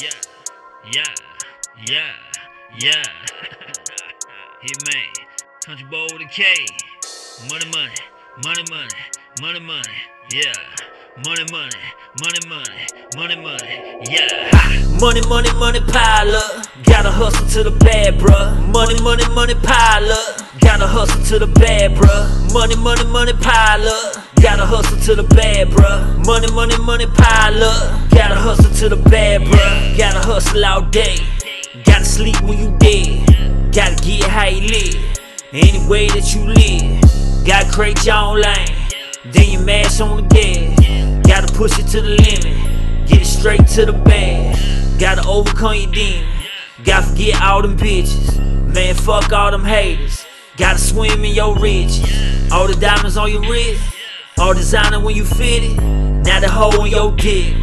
Yeah, yeah, yeah, yeah. Hitmayne, country boy with a K. Money, money, money, money, money, money. Yeah, money, money, money, money, money, money. Yeah. Money, money, money pile up. Gotta hustle to the bad, bruh. Money, money, money pile up. Gotta hustle to the bad, bruh. Money, money, money pile up. Gotta hustle to the bad, bruh. Money, money, money pile up. Gotta hustle to the bad, bruh. Gotta hustle all day. Gotta sleep when you dead. Gotta get how you live. Any way that you live. Gotta create your own lane. Then you mash on the gas. Gotta push it to the limit. Get it straight to the bag. Gotta overcome your demon. Gotta forget all them bitches. Man, fuck all them haters. Gotta swim in your riches. All the diamonds on your wrist. All designer when you fit it. Now the hole in your dick.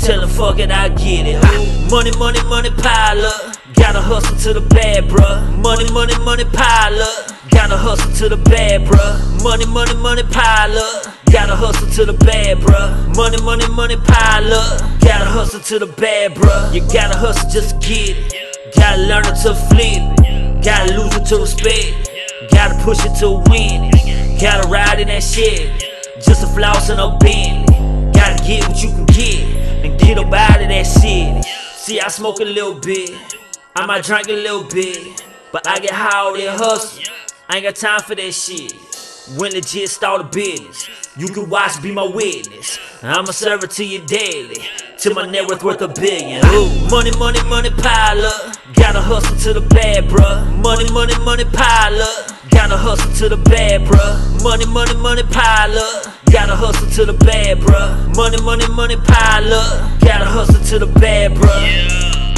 Tell 'em fuck it, I get it. Money, money, money pile up. Gotta hustle to the bad, bruh. Money, money, money pile up. Gotta hustle to the bad, bruh. Money, money, money pile up. Gotta hustle to the bad, bruh. Money, money, money pile up. Gotta hustle to the bad, bruh. You gotta hustle just get it. Gotta learn it to flip it. Gotta lose it to respect. Gotta push it to win it. Gotta ride in that shit. Just a floss and a Bentley. Gotta get what you can get and get up out of that city. See, I smoke a little bit. I might drink a little bit. But I get high all that hustle. I ain't got time for that shit. When legit start a business, you can watch, be my witness. I'ma serve it to you daily, till my net worth worth a billion. Ooh, money, money, money pile up. Gotta hustle to the bad, bruh. Money, money, money pile up. Gotta hustle to the bad, bruh. Money, money, money pile up. Gotta hustle to the bad, bruh. Money, money, money pile up. Gotta hustle to the bad, bruh. Yeah,